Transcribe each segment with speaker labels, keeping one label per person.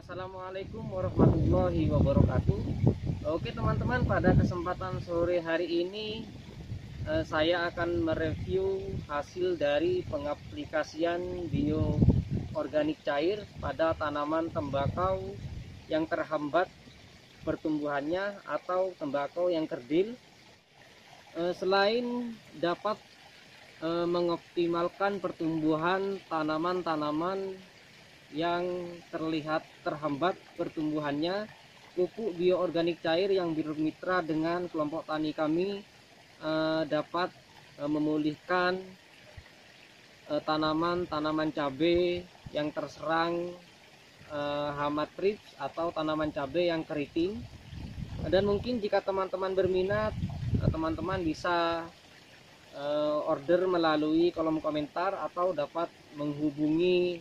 Speaker 1: Assalamualaikum warahmatullahi wabarakatuh. Oke teman-teman, pada kesempatan sore hari ini eh, saya akan mereview hasil dari pengaplikasian bioorganik cair pada tanaman tembakau yang terhambat pertumbuhannya atau tembakau yang kerdil. Eh, selain dapat eh, mengoptimalkan pertumbuhan tanaman-tanaman yang terlihat terhambat pertumbuhannya pupuk bioorganik cair yang bermitra dengan kelompok tani kami eh, dapat eh, memulihkan eh, tanaman-tanaman cabai yang terserang eh, hama trips atau tanaman cabai yang keriting. Dan mungkin jika teman-teman berminat eh, teman-teman bisa eh, order melalui kolom komentar atau dapat menghubungi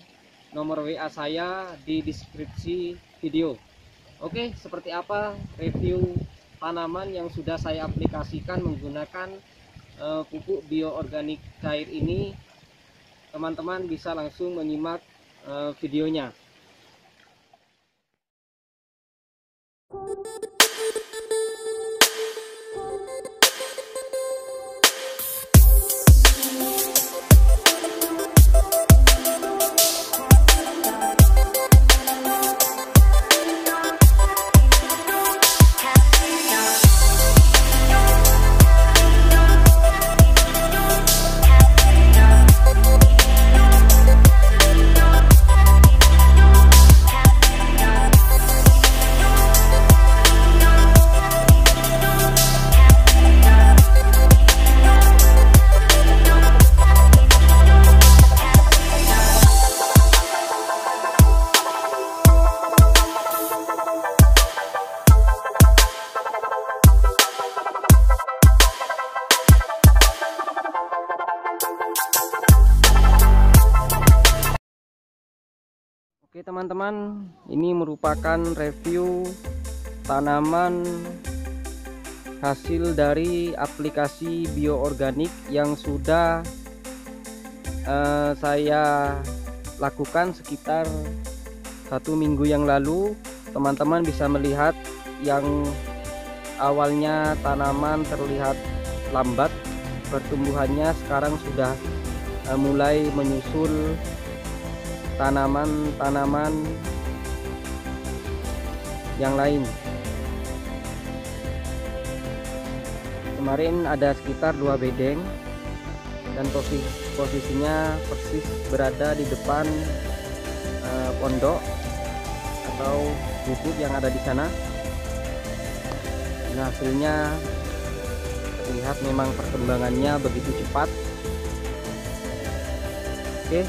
Speaker 1: nomor WA saya di deskripsi video. Oke, seperti apa review tanaman yang sudah saya aplikasikan menggunakan uh, pupuk bioorganik cair ini? Teman-teman bisa langsung menyimak uh, videonya. Oke teman-teman, ini merupakan review tanaman hasil dari aplikasi bioorganik yang sudah uh, saya lakukan sekitar satu minggu yang lalu. Teman-teman bisa melihat yang awalnya tanaman terlihat lambat pertumbuhannya, sekarang sudah uh, mulai menyusul tanaman-tanaman yang lain. Kemarin ada sekitar dua bedeng dan posisi posisinya persis berada di depan uh, pondok atau bubuk yang ada di sana. Nah hasilnya terlihat memang perkembangannya begitu cepat. Oke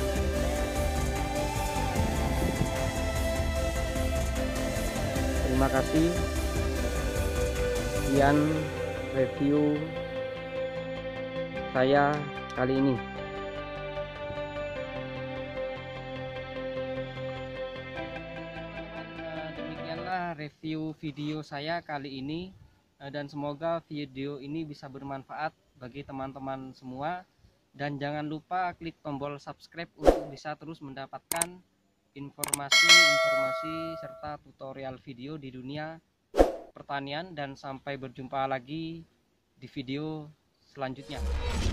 Speaker 1: terima kasih. Sekian review saya kali ini. Demikianlah review video saya kali ini. Dan semoga video ini bisa bermanfaat bagi teman-teman semua. Dan jangan lupa klik tombol subscribe untuk bisa terus mendapatkan informasi-informasi serta tutorial video di dunia pertanian dan sampai berjumpa lagi di video selanjutnya.